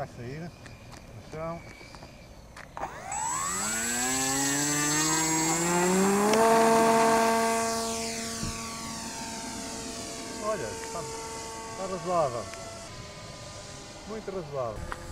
Vai sair no chão. Olha, está, está razoável. Muito razoável.